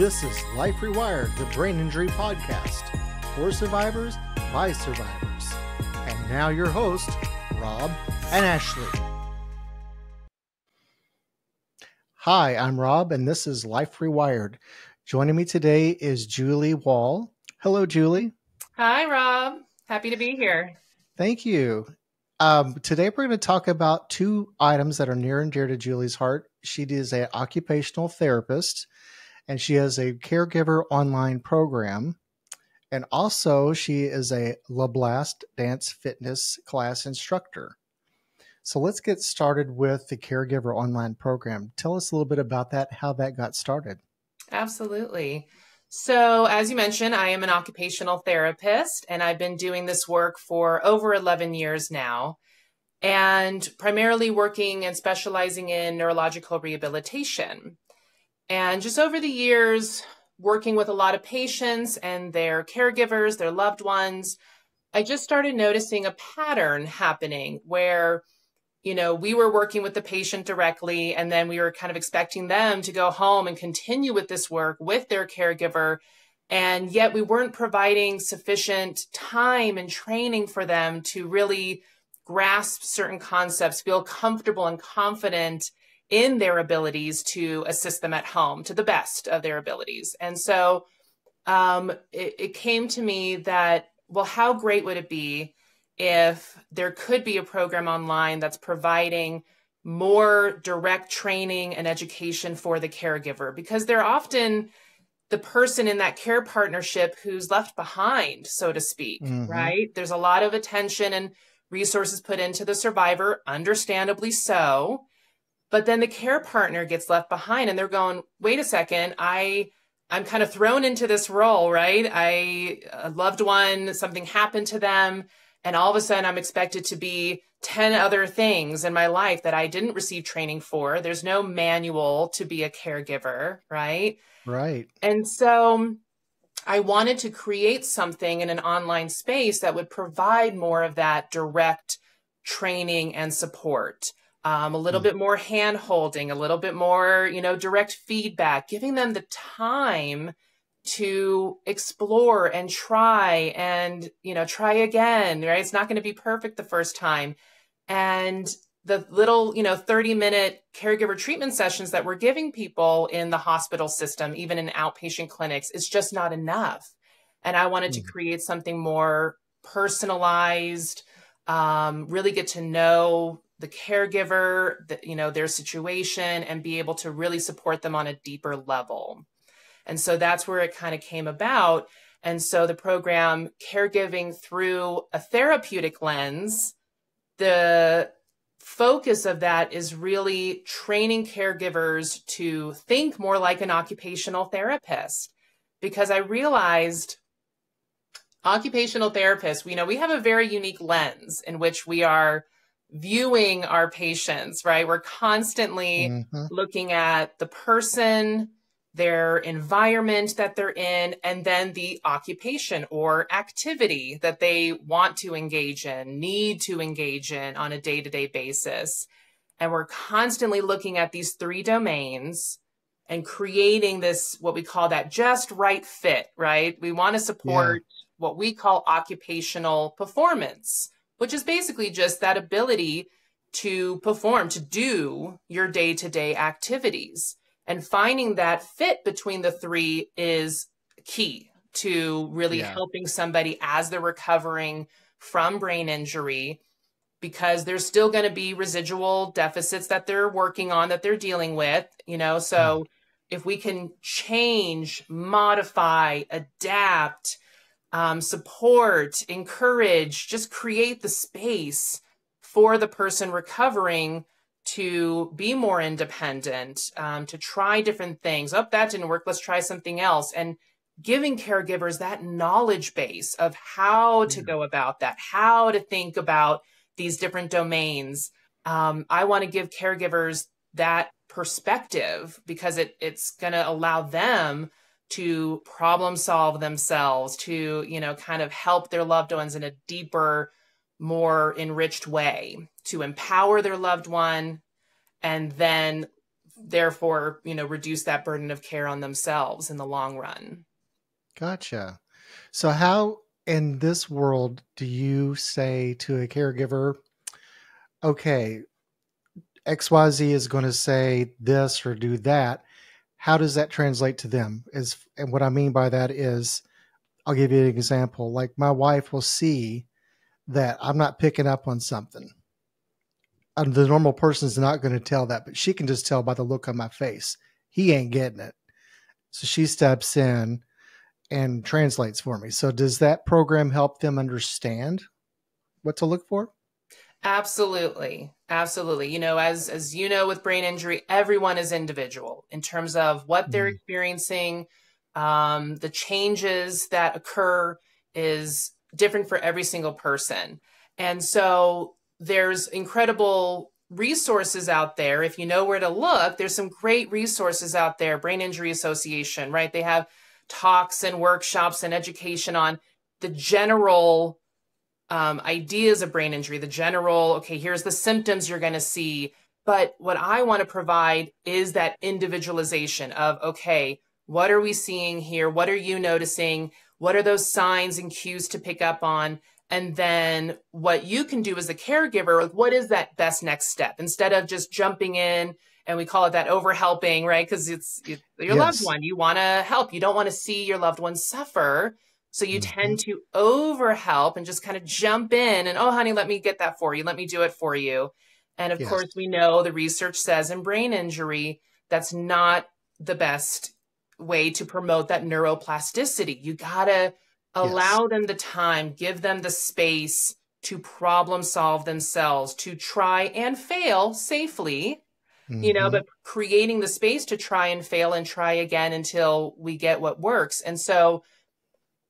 This is Life Rewired, the brain injury podcast for survivors by survivors. And now your host, Rob and Ashley. Hi, I'm Rob, and this is Life Rewired. Joining me today is Julie Wall. Hello, Julie. Hi, Rob. Happy to be here. Thank you. Um, today, we're going to talk about two items that are near and dear to Julie's heart. She is an occupational therapist and she has a caregiver online program. And also, she is a LaBlast dance fitness class instructor. So let's get started with the caregiver online program. Tell us a little bit about that, how that got started. Absolutely. So, as you mentioned, I am an occupational therapist and I've been doing this work for over 11 years now and primarily working and specializing in neurological rehabilitation. And just over the years, working with a lot of patients and their caregivers, their loved ones, I just started noticing a pattern happening where, you know, we were working with the patient directly, and then we were kind of expecting them to go home and continue with this work with their caregiver. And yet we weren't providing sufficient time and training for them to really grasp certain concepts, feel comfortable and confident in their abilities to assist them at home to the best of their abilities. And so um, it, it came to me that, well, how great would it be if there could be a program online that's providing more direct training and education for the caregiver? Because they're often the person in that care partnership who's left behind, so to speak, mm-hmm. right? There's a lot of attention and resources put into the survivor, understandably so but then the care partner gets left behind and they're going wait a second i i'm kind of thrown into this role right? I a loved one something happened to them and all of a sudden i'm expected to be 10 other things in my life that i didn't receive training for. There's no manual to be a caregiver right? Right. And so I wanted to create something in an online space that would provide more of that direct training and support um, a little mm. bit more hand holding, a little bit more, you know, direct feedback, giving them the time to explore and try and, you know, try again, right? It's not going to be perfect the first time. And the little, you know, 30 minute caregiver treatment sessions that we're giving people in the hospital system, even in outpatient clinics, is just not enough. And I wanted mm. to create something more personalized, um, really get to know the caregiver, the, you know, their situation and be able to really support them on a deeper level. And so that's where it kind of came about. And so the program caregiving through a therapeutic lens, the focus of that is really training caregivers to think more like an occupational therapist. Because I realized occupational therapists, we know we have a very unique lens in which we are viewing our patients, right? We're constantly mm-hmm. looking at the person, their environment that they're in, and then the occupation or activity that they want to engage in, need to engage in on a day to day basis. And we're constantly looking at these three domains and creating this, what we call that just right fit, right? We want to support yeah. what we call occupational performance which is basically just that ability to perform, to do your day to day activities. And finding that fit between the three is key to really yeah. helping somebody as they're recovering from brain injury because there's still going to be residual deficits that they're working on that they're dealing with you know so mm. if we can change modify adapt um, support, encourage, just create the space for the person recovering to be more independent, um, to try different things. Oh, that didn't work. Let's try something else. And giving caregivers that knowledge base of how to go about that, how to think about these different domains. Um, I want to give caregivers that perspective because it, it's going to allow them to problem solve themselves, to, you know, kind of help their loved ones in a deeper, more enriched way, to empower their loved one and then therefore, you know, reduce that burden of care on themselves in the long run. Gotcha. So, how in this world do you say to a caregiver, okay, XYZ is going to say this or do that? How does that translate to them? Is and what I mean by that is, I'll give you an example. Like my wife will see that I'm not picking up on something. And the normal person is not going to tell that, but she can just tell by the look on my face. He ain't getting it. So she steps in and translates for me. So does that program help them understand what to look for? Absolutely. Absolutely. You know, as as you know with brain injury, everyone is individual in terms of what they're mm. experiencing. Um, the changes that occur is different for every single person. And so there's incredible resources out there. If you know where to look, there's some great resources out there. Brain Injury Association, right? They have talks and workshops and education on the general um, ideas of brain injury, the general, okay, here's the symptoms you're going to see. But what I want to provide is that individualization of, okay, what are we seeing here? What are you noticing? What are those signs and cues to pick up on? And then what you can do as a caregiver, what is that best next step? Instead of just jumping in and we call it that over helping, right? Because it's, it's, your yes. loved one. You want to help. You don't want to see your loved one suffer. So you mm-hmm. tend to over help and just kind of jump in and, oh, honey, let me get that for you. Let me do it for you. And of yes. course, we know the research says in brain injury, that's not the best way to promote that neuroplasticity. You got to allow yes. them the time, give them the space to problem solve themselves, to try and fail safely mm-hmm. you know, mm-hmm. but creating the space to try and fail and try again until we get what works. And so,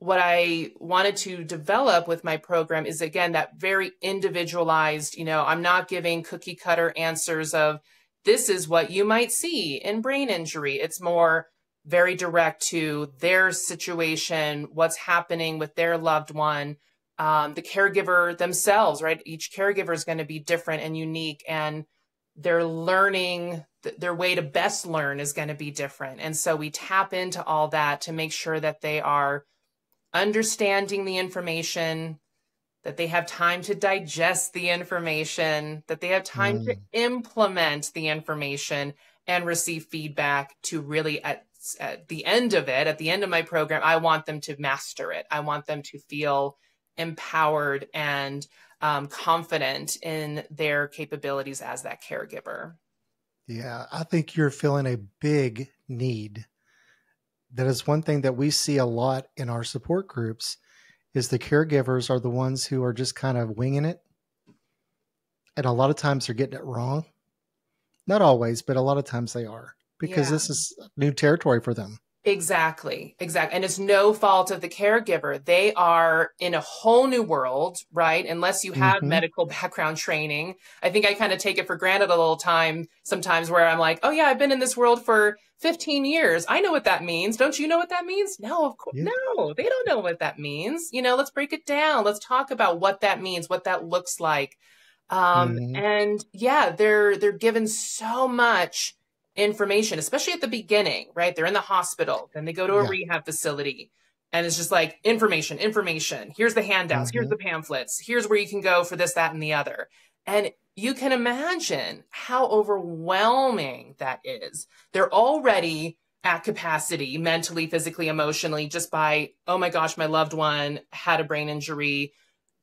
what I wanted to develop with my program is again that very individualized, you know, I'm not giving cookie cutter answers of this is what you might see in brain injury. It's more very direct to their situation, what's happening with their loved one, um, the caregiver themselves, right? Each caregiver is going to be different and unique. And their learning their way to best learn is going to be different and so we tap into all that to make sure that they are understanding the information that they have time to digest the information that they have time mm. to implement the information and receive feedback to really at, at the end of it at the end of my program i want them to master it i want them to feel empowered and um, confident in their capabilities as that caregiver. Yeah, I think you're feeling a big need. That is one thing that we see a lot in our support groups is the caregivers are the ones who are just kind of winging it. And a lot of times they're getting it wrong. Not always, but a lot of times they are because yeah. this is new territory for them. Exactly, exactly. And it's no fault of the caregiver. They are in a whole new world, right? Unless you have mm-hmm. medical background training. I think I kind of take it for granted a little time sometimes where I'm like, oh, yeah, I've been in this world for 15 years. I know what that means. Don't you know what that means? No, of course. Yeah. No, they don't know what that means. You know, let's break it down. Let's talk about what that means, what that looks like. Um, mm-hmm. And yeah, they're they're given so much information, especially at the beginning, right? They're in the hospital, then they go to a yeah. rehab facility, and it's just like information, information. Here's the handouts, mm-hmm. here's the pamphlets, here's where you can go for this, that, and the other. And you can imagine how overwhelming that is. They're already at capacity mentally, physically, emotionally, just by, oh my gosh, my loved one had a brain injury.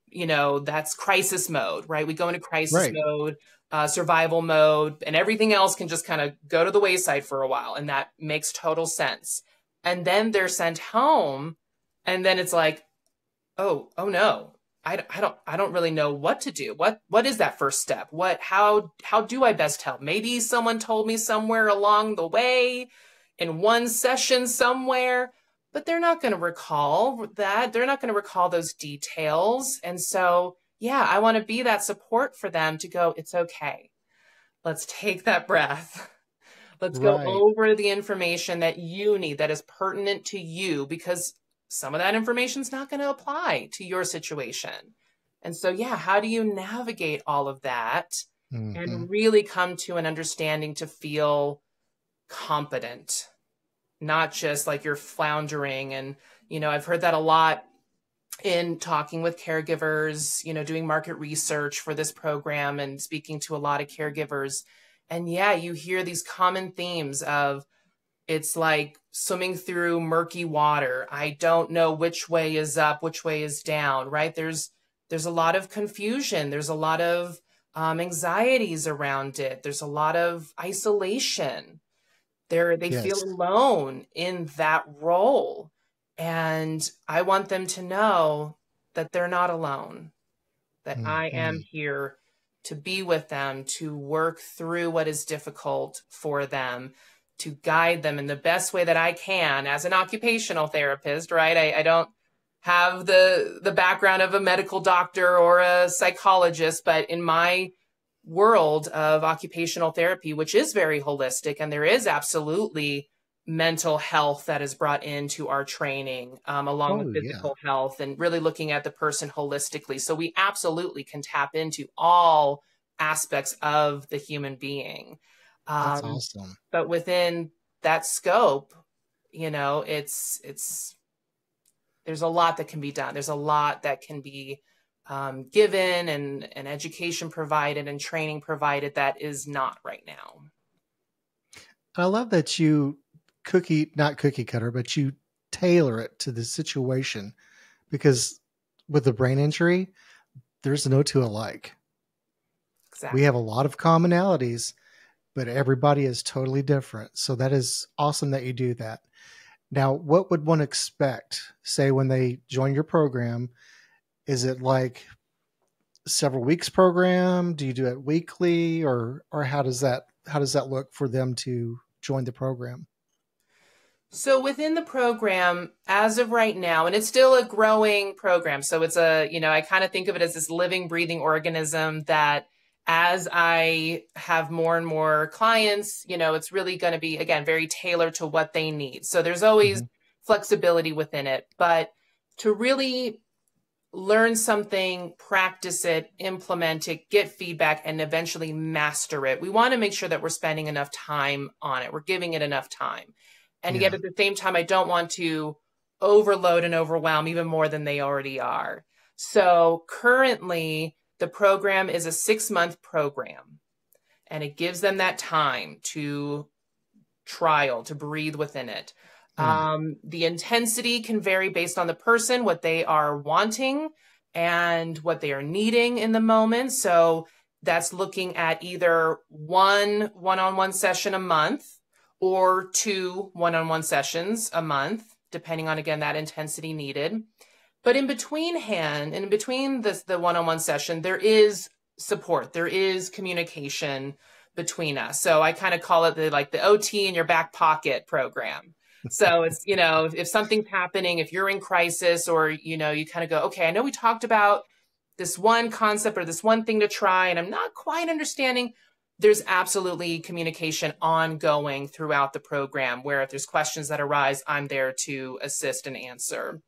You know, that's crisis mode, right? We go into crisis right. mode uh, survival mode, and everything else can just kind of go to the wayside for a while. And that makes total sense. And then they're sent home, and then it's like, oh, oh no, I, I don't I don't really know what to do. What what is that first step? What how how do I best help? Maybe someone told me somewhere along the way in one session somewhere, but they're not going to recall that. They're not going to recall those details. And so yeah, I want to be that support for them to go, it's okay. Let's take that breath. Let's right. go over the information that you need that is pertinent to you because some of that information is not going to apply to your situation. And so, yeah, how do you navigate all of that mm-hmm. and really come to an understanding to feel competent, not just like you're floundering. And, you know, I've heard that a lot in talking with caregivers, you know, doing market research for this program and speaking to a lot of caregivers. And yeah, you hear these common themes of it's like swimming through murky water. I don't know which way is up, which way is down, right? There's there's a lot of confusion. There's a lot of um, anxieties around it. There's a lot of isolation. They're, they yes. feel alone in that role. And I want them to know that they're not alone, that mm-hmm. I am here to be with them, to work through what is difficult for them, to guide them in the best way that I can as an occupational therapist, right? I, I don't have the the background of a medical doctor or a psychologist, but in my world of occupational therapy, which is very holistic, and there is absolutely mental health that is brought into our training, um, along oh, with physical yeah. health, and really looking at the person holistically. So we absolutely can tap into all aspects of the human being. Um, That's awesome. But within that scope, you know, it's it's there's a lot that can be done. There's a lot that can be um, given and, and education provided and training provided that is not right now. I love that you cookie, not cookie cutter, but you tailor it to the situation because with the brain injury, there's no two alike. Exactly. We have a lot of commonalities, but everybody is totally different. So that is awesome that you do that. Now, what would one expect, say, when they join your program? Is it like several weeks program? Do you do it weekly, or or how does that how does that look for them to join the program? So within the program, as of right now, and it's still a growing program. So it's a, you know, I kind of think of it as this living, breathing organism that as I have more and more clients, you know, it's really going to be, again, very tailored to what they need. So there's always mm-hmm. flexibility within it. But to really learn something, practice it, implement it, get feedback, and eventually master it, we want to make sure that we're spending enough time on it. We're giving it enough time. And yeah. yet at the same time, I don't want to overload and overwhelm even more than they already are. So currently, the program is a six month program and it gives them that time to trial, to breathe within it. Mm. Um, the intensity can vary based on the person, what they are wanting and what they are needing in the moment. So that's looking at either one one on one session a month or two one on one sessions a month, depending on, again, that intensity needed. But in between hand, in between this, the one-on-one session, there is support. There is communication between us. So I kind of call it the like the OT in your back pocket program. So it's, you know, if something's happening, if you're in crisis or, you know, you kind of go, okay, I know we talked about this one concept or this one thing to try, and I'm not quite understanding. There's absolutely communication ongoing throughout the program where if there's questions that arise, I'm there to assist and answer.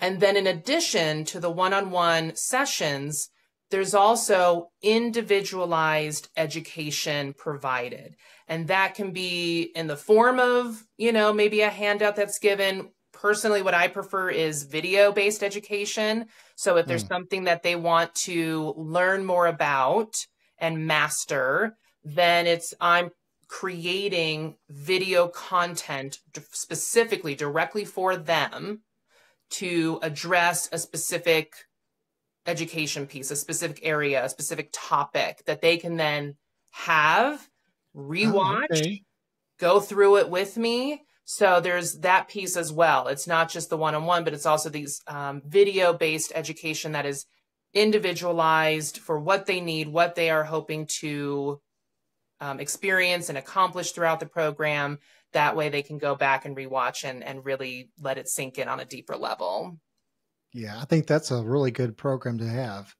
And then in addition to the one-on-one sessions, there's also individualized education provided. And that can be in the form of, you know, maybe a handout that's given. Personally, what I prefer is video based education. So if there's mm. something that they want to learn more about and master, then it's, I'm creating video content specifically directly for them to address a specific education piece, a specific area, a specific topic that they can then have, rewatch, oh, okay. go through it with me. So there's that piece as well. It's not just the one on one, but it's also these um, video based education that is individualized for what they need, what they are hoping to um, experience and accomplish throughout the program that way they can go back and rewatch and, and really let it sink in on a deeper level. Yeah, I think that's a really good program to have.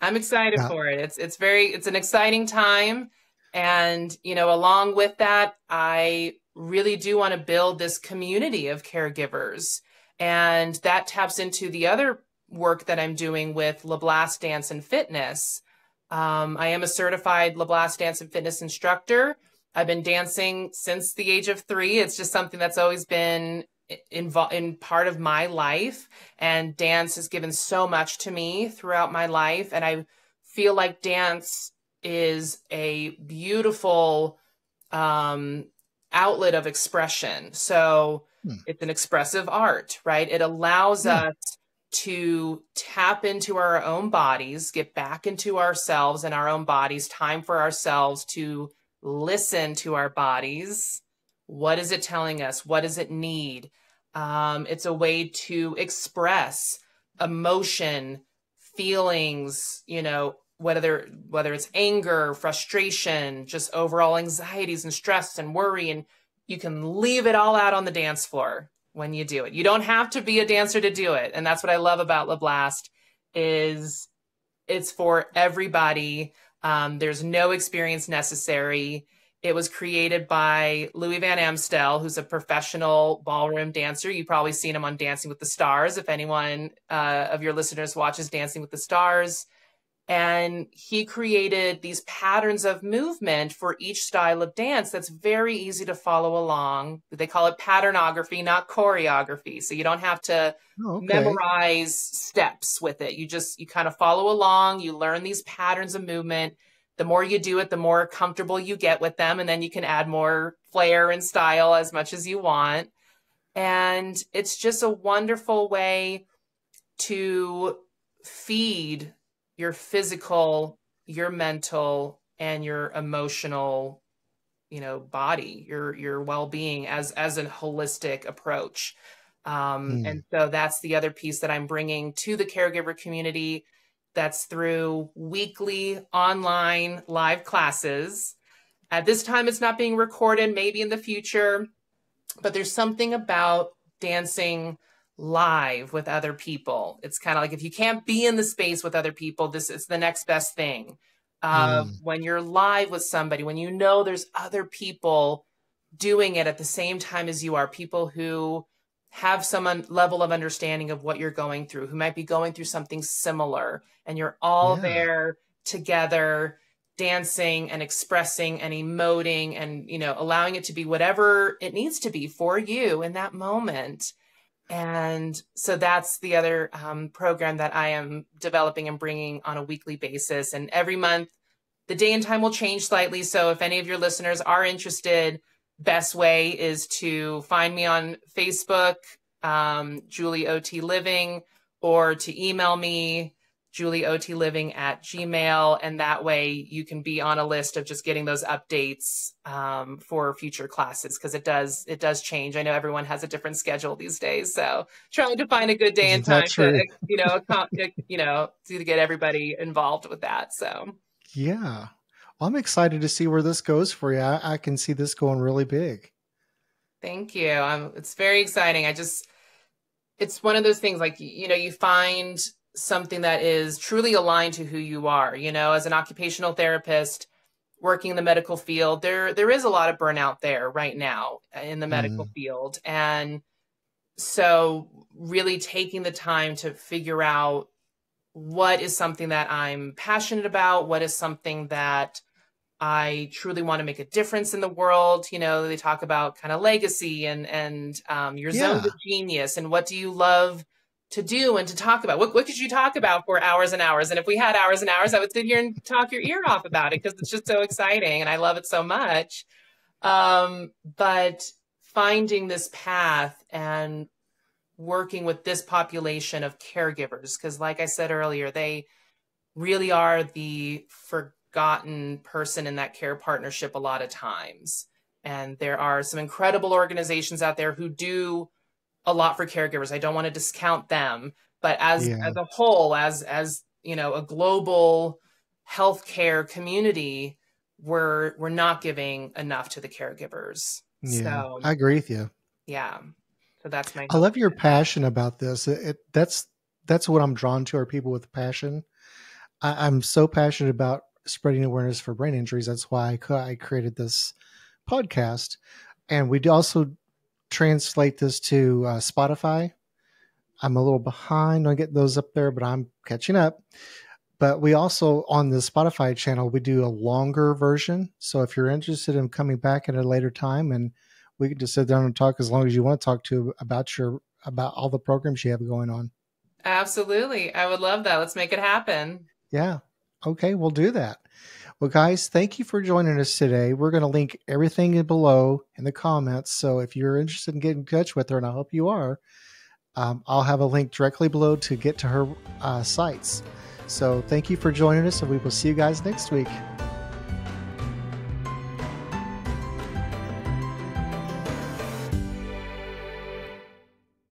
I'm excited yeah. for it. It's it's very it's an exciting time and you know along with that I really do want to build this community of caregivers and that taps into the other work that I'm doing with LaBlast Dance and Fitness. Um, I am a certified LaBlast Dance and Fitness instructor I've been dancing since the age of three. It's just something that's always been involved in part of my life. And dance has given so much to me throughout my life. And I feel like dance is a beautiful um, outlet of expression. So hmm. it's an expressive art, right? It allows yeah. us to tap into our own bodies, get back into ourselves and our own bodies, time for ourselves to listen to our bodies. What is it telling us? What does it need? Um, it's a way to express emotion, feelings, you know, whether whether it's anger, frustration, just overall anxieties and stress and worry and you can leave it all out on the dance floor when you do it. You don't have to be a dancer to do it. And that's what I love about La Blast is it's for everybody. Um, there's no experience necessary. It was created by Louis Van Amstel, who's a professional ballroom dancer. You've probably seen him on Dancing with the Stars. If anyone uh, of your listeners watches Dancing with the Stars, and he created these patterns of movement for each style of dance that's very easy to follow along. They call it patternography, not choreography. So you don't have to oh, okay. memorize steps with it. You just, you kind of follow along, you learn these patterns of movement. The more you do it, the more comfortable you get with them. And then you can add more flair and style as much as you want. And it's just a wonderful way to feed your physical, your mental, and your emotional, you know, body, your your well-being as as a holistic approach. Um, mm. And so that's the other piece that I'm bringing to the caregiver community. That's through weekly online live classes. At this time, it's not being recorded, maybe in the future, but there's something about dancing live with other people. It's kind of like if you can't be in the space with other people, this is the next best thing. Uh, mm. When you're live with somebody, when you know there's other people doing it at the same time as you are, people who have some un- level of understanding of what you're going through, who might be going through something similar, and you're all yeah. there together dancing and expressing and emoting and you know allowing it to be whatever it needs to be for you in that moment and so that's the other um, program that I am developing and bringing on a weekly basis. And every month, the day and time will change slightly. So if any of your listeners are interested, best way is to find me on Facebook, um, Julie OT Living, or to email me julieotliving at gmail. And that way you can be on a list of just getting those updates um, for future classes because it does it does change. I know everyone has a different schedule these days so trying to find a good day and time to you know you know to get everybody involved with that so. Yeah i'm excited to see where this goes for you I, I can see this going really big thank you I'm, it's very exciting i just it's one of those things like you know you find something that is truly aligned to who you are. You know, as an occupational therapist working in the medical field, there there is a lot of burnout there right now in the medical mm. field. And so really taking the time to figure out what is something that I'm passionate about, what is something that I truly want to make a difference in the world. You know, they talk about kind of legacy and and um, your yeah. zone of genius and what do you love to do and to talk about. What, what could you talk about for hours and hours? And if we had hours and hours, I would sit here and talk your ear off about it because it's just so exciting and I love it so much. Um, but finding this path and working with this population of caregivers, because like I said earlier, they really are the forgotten person in that care partnership a lot of times. And there are some incredible organizations out there who do a lot for caregivers. I don't want to discount them, but as yeah. as a whole, as as you know, a global healthcare community, we're we're not giving enough to the caregivers. Yeah, so, I agree with you. Yeah, so that's my. I love your passion about this. It, it, that's that's what I'm drawn to are people with passion. I, am so passionate about spreading awareness for brain injuries. That's why I, I created this podcast, and we also translate this to uh, Spotify. I'm a little behind on getting those up there, but I'm catching up. but we also on the Spotify channel we do a longer version. So if you're interested in coming back at a later time, and we can just sit down and talk as long as you want to talk to about your about all the programs you have going on. Absolutely, I would love that. Let's make it happen. Yeah. Okay, we'll do that. Well, guys, thank you for joining us today. We're going to link everything below in the comments. So if you're interested in getting in touch with her, and I hope you are, um, I'll have a link directly below to get to her uh, sites. So thank you for joining us, and we will see you guys next week.